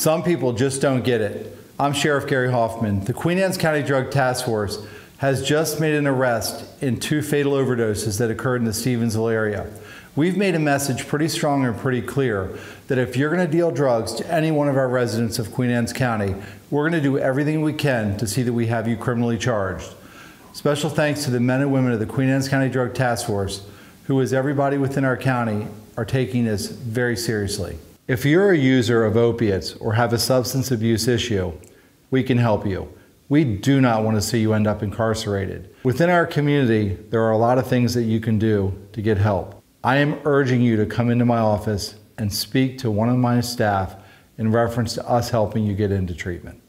Some people just don't get it. I'm Sheriff Gary Hofmann. The Queen Anne's County Drug Task Force has just made an arrest in two fatal overdoses that occurred in the Stevensville area. We've made a message pretty strong and pretty clear that if you're going to deal drugs to any one of our residents of Queen Anne's County, we're going to do everything we can to see that we have you criminally charged. Special thanks to the men and women of the Queen Anne's County Drug Task Force, who, as everybody within our county, are taking this very seriously. If you're a user of opiates or have a substance abuse issue, we can help you. We do not want to see you end up incarcerated. Within our community, there are a lot of things that you can do to get help. I am urging you to come into my office and speak to one of my staff in reference to us helping you get into treatment.